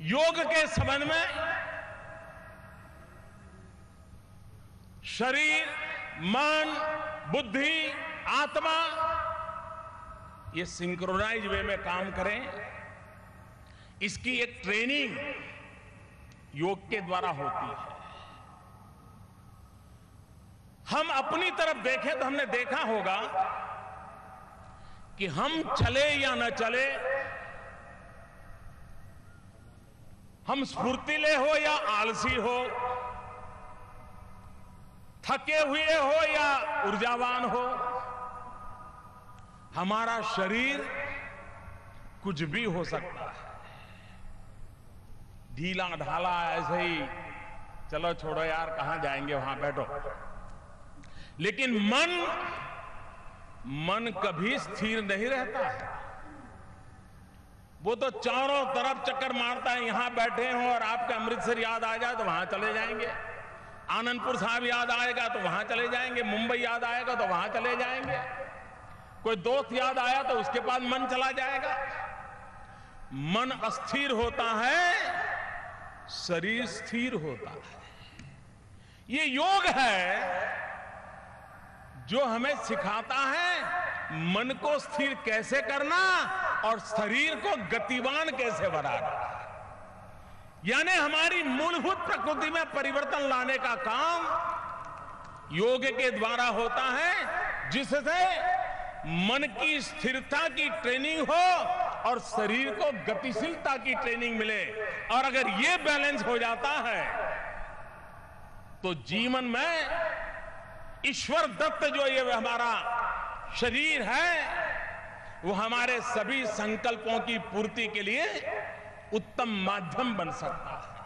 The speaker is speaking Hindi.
योग के संबंध में शरीर, मन, बुद्धि, आत्मा, ये सिंक्रोनाइज वे में काम करें। इसकी एक ट्रेनिंग योग के द्वारा होती है। हम अपनी तरफ़ देखें तो हमने देखा होगा कि हम चले या न चले हम स्फूर्तिले हो या आलसी हो? थके हुए हो या ऊर्जावान हो? हमारा शरीर कुछ भी हो सकता है। ढीला ढाला ऐसे ही, चलो छोड़ो यार, कहाँ जाएँगे वहाँ बैठो। लेकिन मन मन कभी स्थिर नहीं रहता है। वो तो चारों तरफ़ चक्कर मारता है, यहाँ बैठे हो और आपके अमृतसर याद आ जाए तो वहाँ चले जाएँगे। आनंदपुर साहब याद आएगा तो वहाँ चले जाएँगे, मुंबई याद आएगा तो वहाँ चले जाएँगे। कोई दोस्त याद आया तो उसके बाद मन चला जाएगा। मन अस्थिर होता है, शरीर स्थिर होता है। ये योग है, जो हमें सिखाता है मन को स्थिर कैसे करना और शरीर को गतिवान कैसे बनाना? यानी हमारी मूलभूत प्रकृति में परिवर्तन लाने का काम योग के द्वारा होता है, जिससे मन की स्थिरता की ट्रेनिंग हो और शरीर को गतिशीलता की ट्रेनिंग मिले। और अगर ये बैलेंस हो जाता है तो जीवन में ईश्वर दत्त जो ये हमारा शरीर है, वो हमारे सभी संकल्पों की पूर्ति के लिए उत्तम माध्यम बन सकता है।